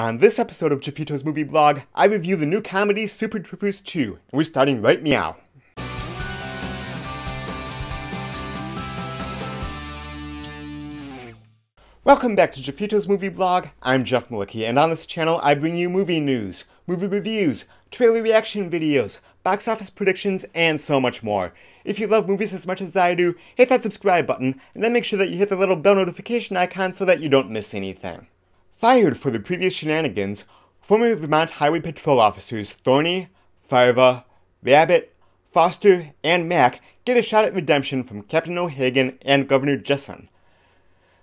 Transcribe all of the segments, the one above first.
On this episode of Jeffito's Movie Blog, I review the new comedy Super Troopers 2, and we're starting right meow. Welcome back to Jeffito's Movie Blog. I'm Jeff Malicki, and on this channel I bring you movie news, movie reviews, trailer reaction videos, box office predictions, and so much more. If you love movies as much as I do, hit that subscribe button, and then make sure that you hit the little bell notification icon so that you don't miss anything. Fired for the previous shenanigans, former Vermont Highway Patrol officers Thorny, Farva, Rabbit, Foster, and Mac get a shot at redemption from Captain O'Hagan and Governor Jessan.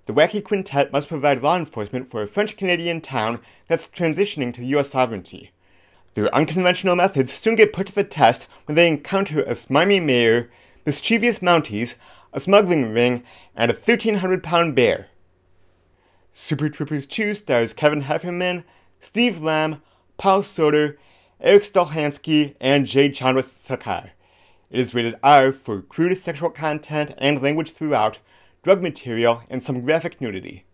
The Wacky Quintet must provide law enforcement for a French Canadian town that's transitioning to U.S. sovereignty. Their unconventional methods soon get put to the test when they encounter a smarmy mayor, mischievous Mounties, a smuggling ring, and a 1,300 pound bear. Super Troopers 2 stars Kevin Heffernan, Steve Lemme, Paul Soter, Erik Stolhanske, and Jay Chandrasekhar. It is rated R for crude sexual content and language throughout, drug material, and some graphic nudity.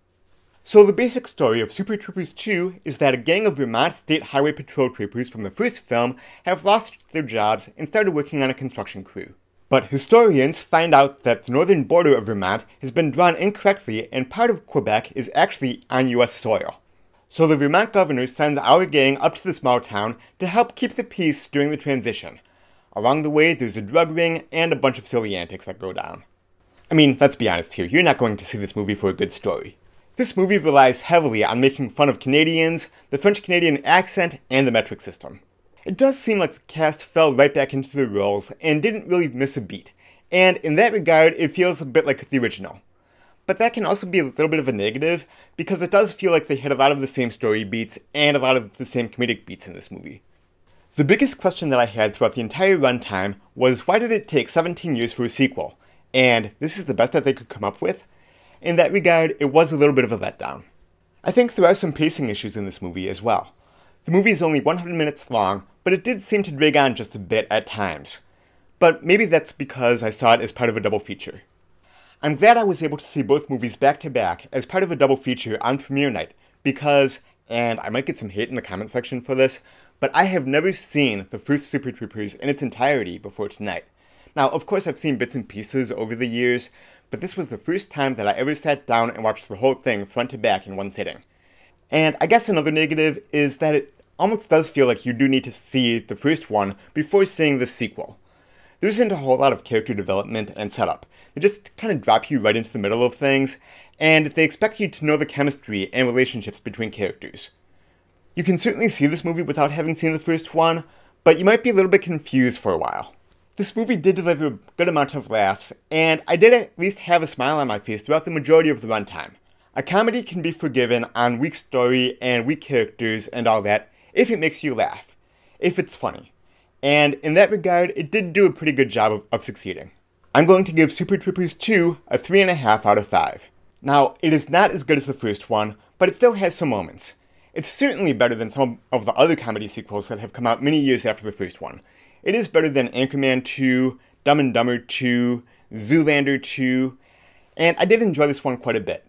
So the basic story of Super Troopers 2 is that a gang of Vermont State Highway Patrol troopers from the first film have lost their jobs and started working on a construction crew. But historians find out that the northern border of Vermont has been drawn incorrectly and part of Quebec is actually on US soil. So the Vermont governor sends our gang up to the small town to help keep the peace during the transition. Along the way, there's a drug ring and a bunch of silly antics that go down. I mean, let's be honest here, you're not going to see this movie for a good story. This movie relies heavily on making fun of Canadians, the French Canadian accent, and the metric system. It does seem like the cast fell right back into the roles and didn't really miss a beat, and in that regard, it feels a bit like the original. But that can also be a little bit of a negative, because it does feel like they hit a lot of the same story beats and a lot of the same comedic beats in this movie. The biggest question that I had throughout the entire runtime was why did it take 17 years for a sequel? and this is the best that they could come up with. In that regard, it was a little bit of a letdown. I think there are some pacing issues in this movie as well. The movie is only 100 minutes long, but it did seem to drag on just a bit at times. But maybe that's because I saw it as part of a double feature. I'm glad I was able to see both movies back to back as part of a double feature on premiere night because, and I might get some hate in the comment section for this, but I have never seen the first Super Troopers in its entirety before tonight. Now, of course, I've seen bits and pieces over the years, but this was the first time that I ever sat down and watched the whole thing front to back in one sitting. And I guess another negative is that it almost does feel like you do need to see the first one before seeing the sequel. There isn't a whole lot of character development and setup. They just kind of drop you right into the middle of things, and they expect you to know the chemistry and relationships between characters. You can certainly see this movie without having seen the first one, but you might be a little bit confused for a while. This movie did deliver a good amount of laughs, and I did at least have a smile on my face throughout the majority of the runtime. A comedy can be forgiven on weak story and weak characters and all that if it makes you laugh, if it's funny. And in that regard, it did do a pretty good job of, of succeeding. I'm going to give Super Troopers 2 a 3.5 out of 5. Now, it is not as good as the first one, but it still has some moments. It's certainly better than some of the other comedy sequels that have come out many years after the first one, it is better than Anchorman 2, Dumb and Dumber 2, Zoolander 2, and I did enjoy this one quite a bit.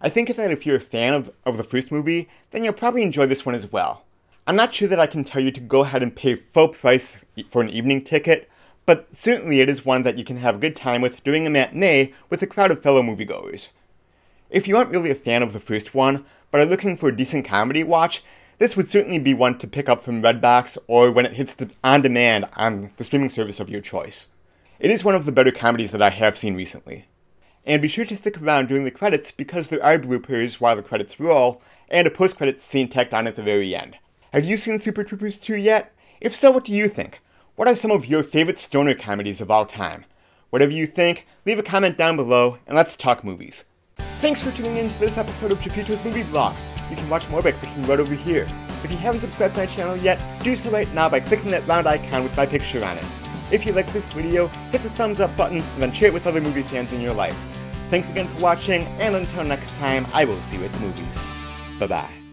I think that if you're a fan of, of the first movie, then you'll probably enjoy this one as well. I'm not sure that I can tell you to go ahead and pay full price for an evening ticket, but certainly it is one that you can have a good time with during a matinee with a crowd of fellow moviegoers. If you aren't really a fan of the first one, but are looking for a decent comedy watch, this would certainly be one to pick up from Redbox or when it hits the on demand on the streaming service of your choice. It is one of the better comedies that I have seen recently. And be sure to stick around during the credits because there are bloopers while the credits roll and a post credits scene tacked on at the very end. Have you seen Super Troopers 2 yet? If so, what do you think? What are some of your favorite stoner comedies of all time? Whatever you think, leave a comment down below and let's talk movies. Thanks for tuning in to this episode of Jeffito's Movie Vlog. You can watch more by clicking right over here. If you haven't subscribed to my channel yet, do so right now by clicking that round icon with my picture on it. If you like this video, hit the thumbs up button and then share it with other movie fans in your life. Thanks again for watching, and until next time, I will see you at the movies. Bye-bye.